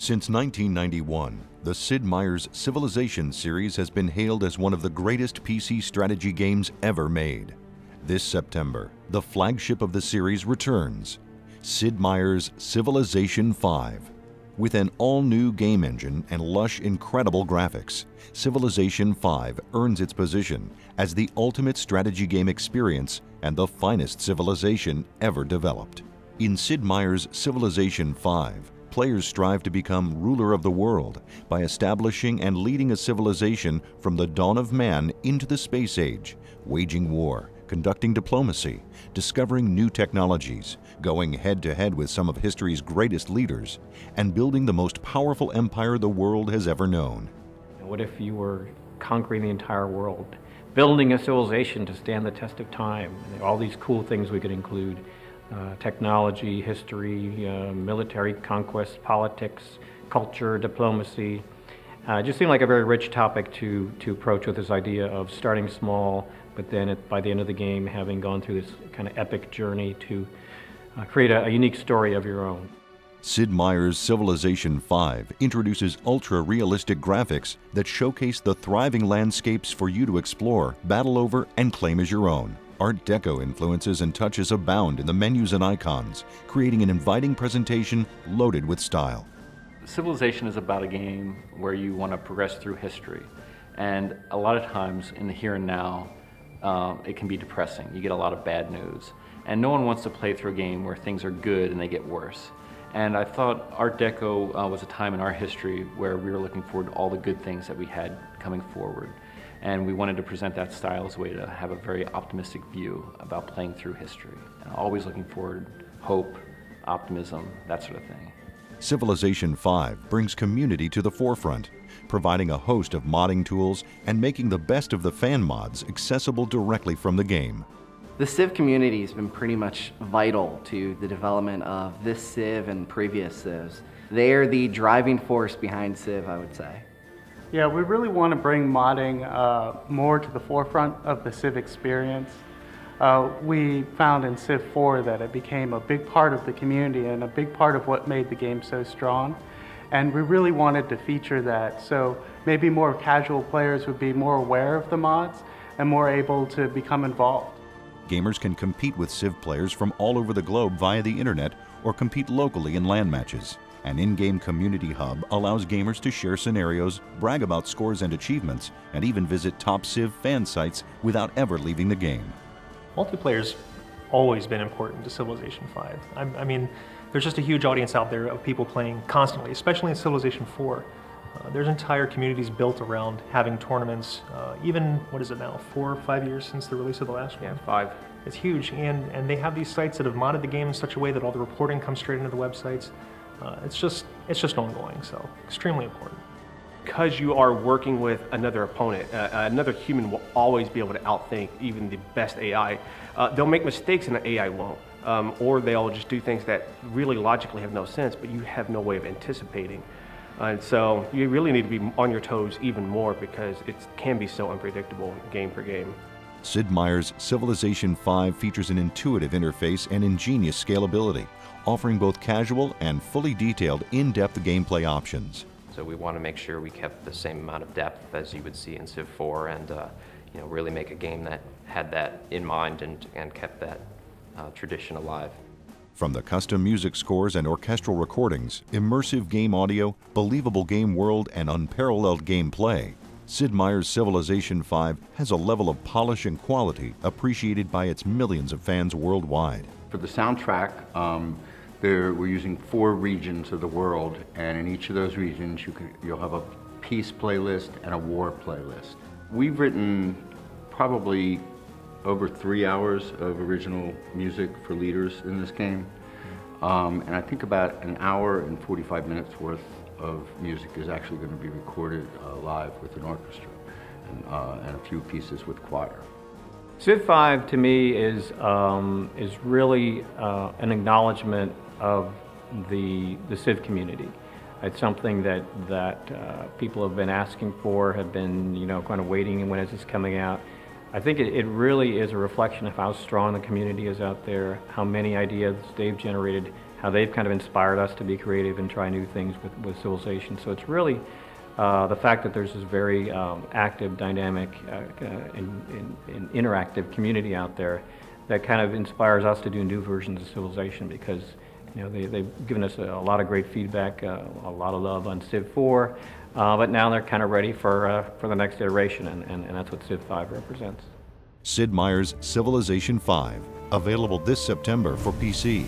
Since 1991, the Sid Meier's Civilization series has been hailed as one of the greatest PC strategy games ever made. This September, the flagship of the series returns Sid Meier's Civilization V. With an all new game engine and lush, incredible graphics, Civilization V earns its position as the ultimate strategy game experience and the finest civilization ever developed. In Sid Meier's Civilization V, players strive to become ruler of the world by establishing and leading a civilization from the dawn of man into the space age, waging war, conducting diplomacy, discovering new technologies, going head to head with some of history's greatest leaders, and building the most powerful empire the world has ever known. What if you were conquering the entire world, building a civilization to stand the test of time? All these cool things we could include. Uh, technology, history, uh, military conquest, politics, culture, diplomacy. Uh, it just seemed like a very rich topic to, to approach with this idea of starting small, but then at, by the end of the game having gone through this kind of epic journey to uh, create a, a unique story of your own. Sid Meier's Civilization V introduces ultra realistic graphics that showcase the thriving landscapes for you to explore, battle over, and claim as your own. Art Deco influences and touches abound in the menus and icons, creating an inviting presentation loaded with style. Civilization is about a game where you want to progress through history. And a lot of times in the here and now, uh, it can be depressing. You get a lot of bad news. And no one wants to play through a game where things are good and they get worse. And I thought Art Deco uh, was a time in our history where we were looking forward to all the good things that we had coming forward. And we wanted to present that style as a way to have a very optimistic view about playing through history. And always looking forward, hope, optimism, that sort of thing. Civilization V brings community to the forefront, providing a host of modding tools and making the best of the fan mods accessible directly from the game. The Civ community has been pretty much vital to the development of this Civ and previous Civs. They are the driving force behind Civ, I would say. Yeah, we really want to bring modding uh, more to the forefront of the Civ experience. Uh, we found in Civ 4 that it became a big part of the community and a big part of what made the game so strong. And we really wanted to feature that so maybe more casual players would be more aware of the mods and more able to become involved. Gamers can compete with Civ players from all over the globe via the internet or compete locally in LAN matches. An in-game community hub allows gamers to share scenarios, brag about scores and achievements, and even visit top Civ fan sites without ever leaving the game. Multiplayer's always been important to Civilization 5. I, I mean, there's just a huge audience out there of people playing constantly, especially in Civilization 4. Uh, there's entire communities built around having tournaments, uh, even, what is it now, four or five years since the release of the last yeah, one? Yeah, five. It's huge, and, and they have these sites that have modded the game in such a way that all the reporting comes straight into the websites. Uh, it's just it's just ongoing, so extremely important. Because you are working with another opponent, uh, another human will always be able to outthink even the best AI. Uh, they'll make mistakes and the AI won't. Um, or they'll just do things that really logically have no sense, but you have no way of anticipating. and so you really need to be on your toes even more because it can be so unpredictable game for game. Sid Meier's Civilization V features an intuitive interface and ingenious scalability, offering both casual and fully detailed in-depth gameplay options. So we want to make sure we kept the same amount of depth as you would see in Civ 4 and uh, you know, really make a game that had that in mind and, and kept that uh, tradition alive. From the custom music scores and orchestral recordings, immersive game audio, believable game world, and unparalleled gameplay, Sid Meier's Civilization V has a level of polish and quality appreciated by its millions of fans worldwide. For the soundtrack, um, there, we're using four regions of the world, and in each of those regions, you could, you'll have a peace playlist and a war playlist. We've written probably over three hours of original music for leaders in this game, um, and I think about an hour and 45 minutes worth of music is actually going to be recorded uh, live with an orchestra and, uh, and, a few pieces with choir. Civ 5 to me is, um, is really uh, an acknowledgement of the, the Civ community. It's something that, that uh, people have been asking for, have been, you know, kind of waiting, and when is this coming out? I think it, it really is a reflection of how strong the community is out there, how many ideas they've generated, how they've kind of inspired us to be creative and try new things with, with Civilization. So it's really uh, the fact that there's this very um, active, dynamic, uh, uh, and, and, and interactive community out there that kind of inspires us to do new versions of Civilization because you know, they, they've given us a, a lot of great feedback, uh, a lot of love on Civ 4, uh, but now they're kind of ready for, uh, for the next iteration, and, and, and that's what Civ 5 represents. Sid Meier's Civilization 5, available this September for PC.